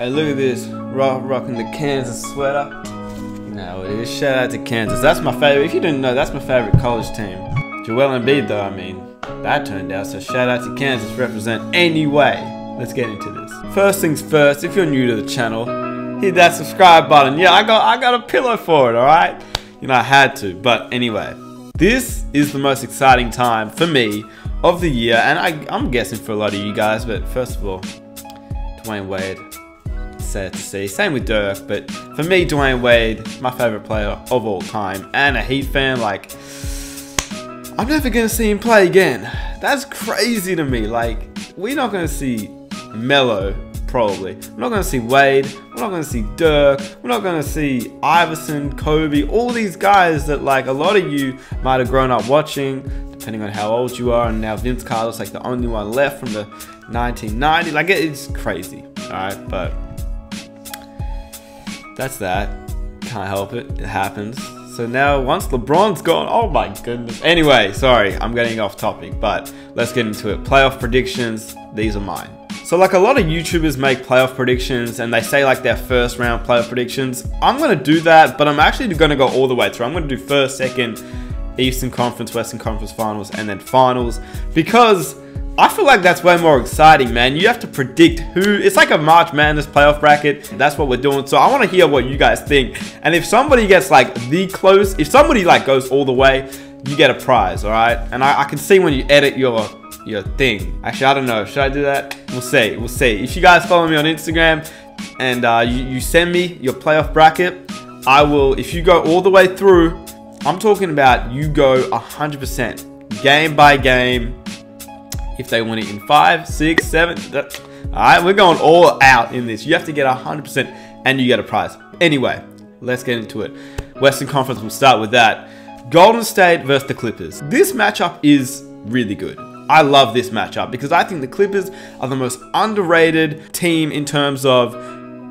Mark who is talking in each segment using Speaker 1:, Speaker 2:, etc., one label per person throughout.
Speaker 1: Hey, look at this. Rock, rocking the Kansas sweater. Know it is. Shout out to Kansas. That's my favorite. If you didn't know, that's my favorite college team. Joel Embiid, though, I mean, that turned out. So shout out to Kansas represent anyway. Let's get into this. First things first, if you're new to the channel, hit that subscribe button. Yeah, I got I got a pillow for it, alright? You know, I had to. But anyway, this is the most exciting time for me of the year, and I, I'm guessing for a lot of you guys, but first of all, Dwyane Wade sad to see. Same with Dirk, but for me, Dwyane Wade, my favorite player of all time, and a Heat fan, like, I'm never gonna see him play again. That's crazy to me. Like, we're not gonna see Melo, probably. We're not gonna see Wade. We're not gonna see Dirk. We're not gonna see Iverson, Kobe, all these guys that, like, a lot of you might have grown up watching, depending on how old you are. And now Vince Carter's like the only one left from the 1990. Like, it's crazy. All right, but that's that. Can't help it. It happens. So now, once LeBron's gone, oh my goodness. Anyway, sorry, I'm getting off topic, but let's get into it. Playoff predictions, these are mine. So like a lot of YouTubers make playoff predictions and they say like their first round playoff predictions. I'm going to do that, but I'm actually going to go all the way through. I'm going to do first, second, Eastern Conference, Western Conference Finals, and then Finals because I feel like that's way more exciting, man. You have to predict who. It's like a March Madness playoff bracket. That's what we're doing. So I want to hear what you guys think. And if somebody gets like the close, if somebody like goes all the way, you get a prize, all right? And I, I can see when you edit your your thing. Actually, I don't know. Should I do that? We'll see. We'll see. If you guys follow me on Instagram and uh, you, you send me your playoff bracket, I will. If you go all the way through, I'm talking about you go 100% game by game if they win it in five, six, seven. All right, we're going all out in this. You have to get 100% and you get a prize. Anyway, let's get into it. Western Conference, we'll start with that. Golden State versus the Clippers. This matchup is really good. I love this matchup because I think the Clippers are the most underrated team in terms of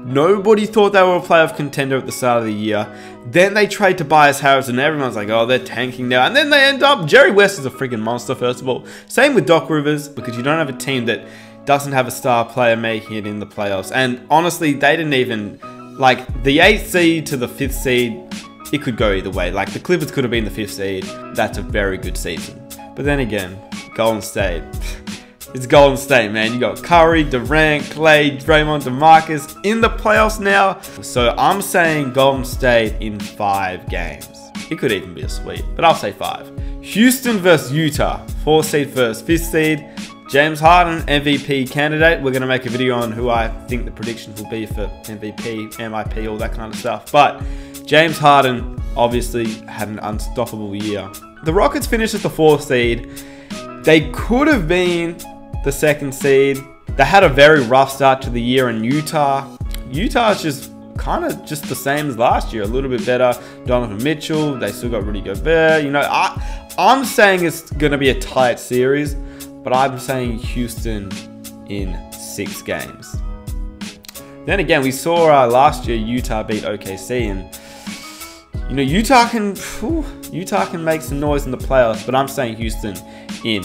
Speaker 1: Nobody thought they were a playoff contender at the start of the year. Then they trade Tobias Harris, and everyone's like, oh, they're tanking now. And then they end up, Jerry West is a freaking monster, first of all. Same with Doc Rivers, because you don't have a team that doesn't have a star player making it in the playoffs. And honestly, they didn't even, like, the 8th seed to the 5th seed, it could go either way. Like, the Clippers could have been the 5th seed. That's a very good season. But then again, Golden State. It's Golden State, man. You got Curry, Durant, Clay, Draymond, DeMarcus in the playoffs now. So I'm saying Golden State in five games. It could even be a sweep, but I'll say five. Houston versus Utah. Four seed versus fifth seed. James Harden, MVP candidate. We're going to make a video on who I think the predictions will be for MVP, MIP, all that kind of stuff. But James Harden obviously had an unstoppable year. The Rockets finished as the fourth seed. They could have been the second seed. They had a very rough start to the year in Utah. Utah is just kind of just the same as last year, a little bit better. Donovan Mitchell, they still got Rudy Gobert. You know, I, I'm saying it's going to be a tight series, but I'm saying Houston in six games. Then again, we saw uh, last year Utah beat OKC, and you know Utah can whew, Utah can make some noise in the playoffs, but I'm saying Houston in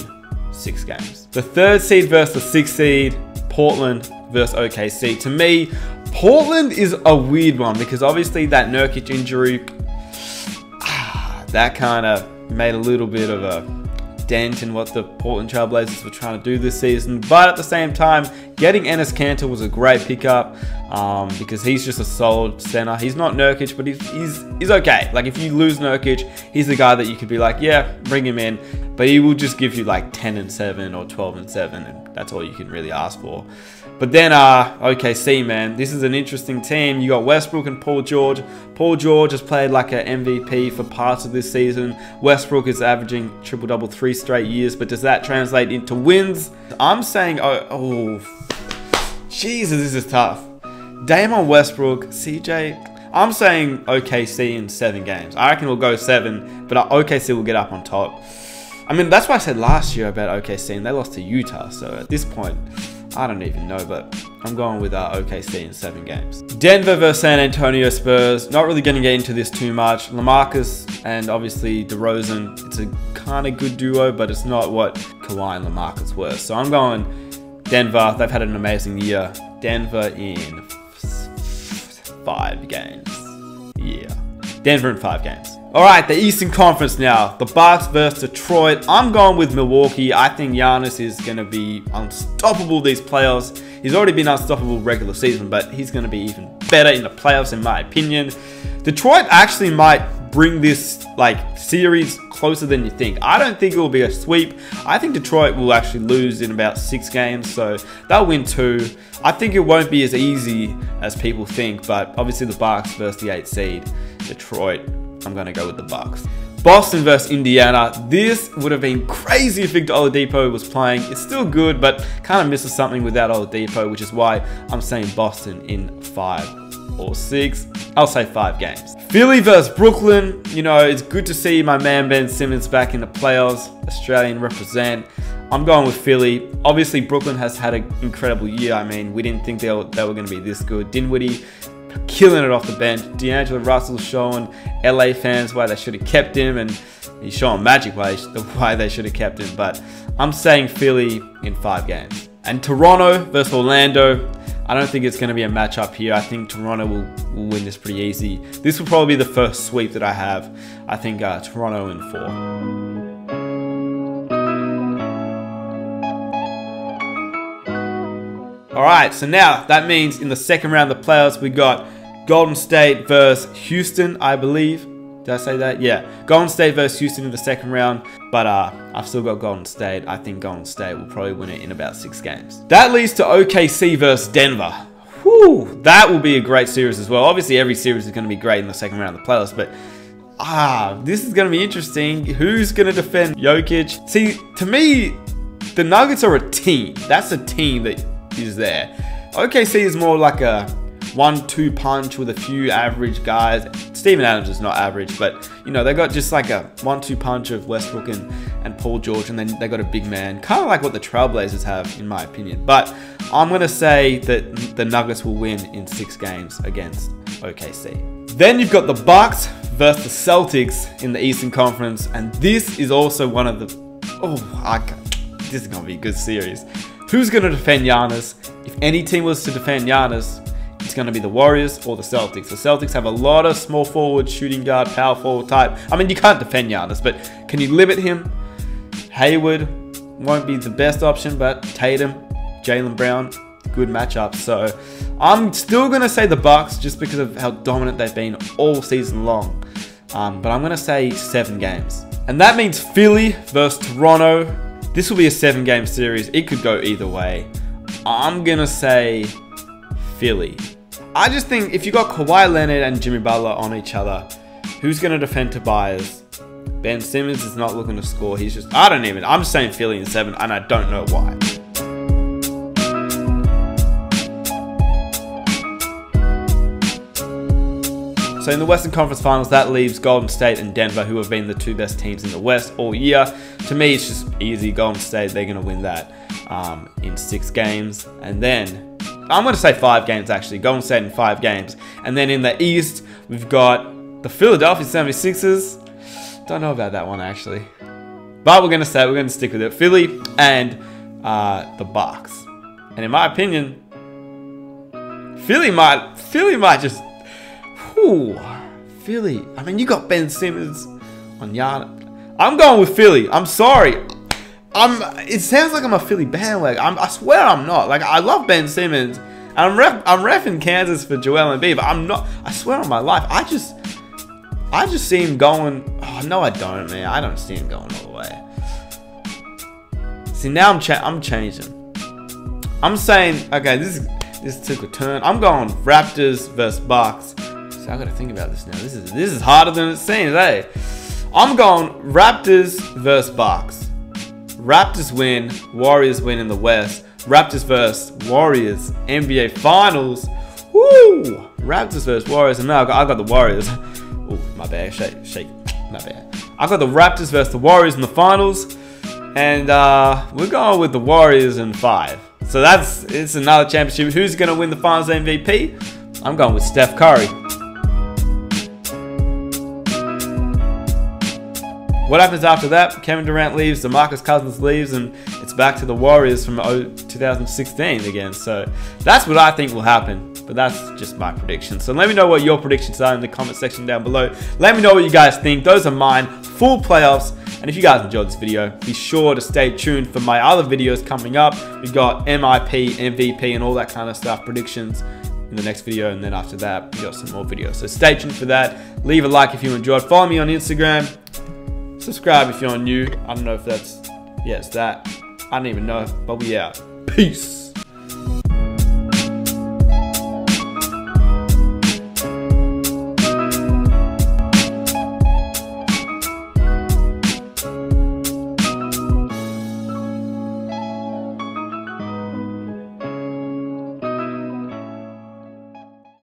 Speaker 1: six games. The third seed versus the sixth seed, Portland versus OKC. To me, Portland is a weird one because obviously that Nurkic injury, that kind of made a little bit of a dent in what the Portland Trailblazers were trying to do this season. But at the same time, getting Enes Kanter was a great pickup um, because he's just a solid center. He's not Nurkic, but he's, he's, he's okay. Like if you lose Nurkic, he's the guy that you could be like, yeah, bring him in. But he will just give you like 10 and 7 or 12 and 7, and that's all you can really ask for. But then, uh, OKC, man, this is an interesting team. You got Westbrook and Paul George. Paul George has played like an MVP for parts of this season. Westbrook is averaging triple double three straight years, but does that translate into wins? I'm saying, oh, oh Jesus, this is tough. Damon Westbrook, CJ. I'm saying OKC in seven games. I reckon we'll go seven, but OKC will get up on top. I mean, that's what I said last year about OKC, and they lost to Utah. So at this point, I don't even know, but I'm going with uh, OKC in seven games. Denver versus San Antonio Spurs. Not really going to get into this too much. LaMarcus and obviously DeRozan. It's a kind of good duo, but it's not what Kawhi and LaMarcus were. So I'm going Denver. They've had an amazing year. Denver in five games. Denver in five games. Alright, the Eastern Conference now. The Bucks versus Detroit. I'm going with Milwaukee. I think Giannis is going to be unstoppable these playoffs. He's already been unstoppable regular season, but he's going to be even better in the playoffs in my opinion. Detroit actually might bring this like series closer than you think. I don't think it will be a sweep. I think Detroit will actually lose in about six games, so they'll win two. I think it won't be as easy as people think, but obviously the Bucks versus the eight seed, Detroit. I'm gonna go with the Bucks. Boston versus Indiana. This would have been crazy if Victor Oladipo was playing. It's still good, but kind of misses something without Oladipo, which is why I'm saying Boston in five or six. I'll say five games. Philly versus Brooklyn. You know, it's good to see my man Ben Simmons back in the playoffs. Australian represent. I'm going with Philly. Obviously, Brooklyn has had an incredible year. I mean, we didn't think they were, they were going to be this good. Dinwiddie killing it off the bench. D'Angelo Russell showing LA fans why they should have kept him, and he's showing Magic why, why they should have kept him. But I'm saying Philly in five games. And Toronto versus Orlando. I don't think it's going to be a matchup here. I think Toronto will, will win this pretty easy. This will probably be the first sweep that I have. I think uh, Toronto in four. Alright, so now that means in the second round of the playoffs we got Golden State versus Houston, I believe. Did I say that? Yeah. Golden State versus Houston in the second round. But uh, I've still got Golden State. I think Golden State will probably win it in about six games. That leads to OKC versus Denver. Whew, that will be a great series as well. Obviously, every series is going to be great in the second round of the playoffs, but ah, this is going to be interesting. Who's going to defend Jokic? See, to me, the Nuggets are a team. That's a team that is there. OKC is more like a one-two punch with a few average guys. Steven Adams is not average, but you know they got just like a one-two punch of Westbrook and, and Paul George, and then they got a big man, kind of like what the Trailblazers have, in my opinion. But I'm gonna say that the Nuggets will win in six games against OKC. Then you've got the Bucks versus the Celtics in the Eastern Conference, and this is also one of the oh, I, this is gonna be a good series. Who's going to defend Giannis? If any team was to defend Giannis, it's going to be the Warriors or the Celtics. The Celtics have a lot of small forward, shooting guard, power forward type. I mean, you can't defend Giannis, but can you limit him? Hayward won't be the best option, but Tatum, Jaylen Brown, good matchup. So I'm still going to say the Bucks just because of how dominant they've been all season long. Um, but I'm going to say seven games. And that means Philly versus Toronto. This will be a seven game series. It could go either way. I'm going to say Philly. I just think if you got Kawhi Leonard and Jimmy Butler on each other, who's going to defend Tobias? Ben Simmons is not looking to score. He's just, I don't even, I'm just saying Philly in seven, and I don't know why. So in the Western Conference Finals, that leaves Golden State and Denver, who have been the two best teams in the West all year. To me, it's just easy. Golden State, they're going to win that um, in six games. And then, I'm going to say five games actually. Golden State in five games. And then in the East, we've got the Philadelphia 76ers. Don't know about that one actually. But we're going to say, we're going to stick with it. Philly and uh, the Bucks. And in my opinion, Philly might, Philly might just Ooh, Philly. I mean, you got Ben Simmons on yard. I'm going with Philly. I'm sorry. I'm. It sounds like I'm a Philly bandwagon. I'm, I swear I'm not. Like I love Ben Simmons. I'm ref, I'm refing Kansas for Joel Embiid, but I'm not. I swear on my life, I just, I just see him going. Oh no, I don't, man. I don't see him going all the way. See now I'm cha I'm changing. I'm saying okay. This is this took a turn. I'm going Raptors versus Bucks. I gotta think about this now. This is this is harder than it seems, hey. I'm going Raptors versus Bucks. Raptors win, Warriors win in the West. Raptors versus Warriors, NBA Finals. Woo! Raptors versus Warriors, and now I got, I got the Warriors. Oh, my bad, shake, shake, my bad. I got the Raptors versus the Warriors in the finals, and uh, we're going with the Warriors in five. So that's it's another championship. Who's gonna win the Finals MVP? I'm going with Steph Curry. What happens after that? Kevin Durant leaves, DeMarcus Cousins leaves, and it's back to the Warriors from 2016 again. So that's what I think will happen. But that's just my prediction. So let me know what your predictions are in the comment section down below. Let me know what you guys think. Those are mine. Full playoffs. And if you guys enjoyed this video, be sure to stay tuned for my other videos coming up. We've got MIP, MVP, and all that kind of stuff, predictions in the next video. And then after that, we got some more videos. So stay tuned for that. Leave a like if you enjoyed. Follow me on Instagram. Subscribe if you're new. I don't know if that's, yeah, that. I don't even know, but we out. Peace.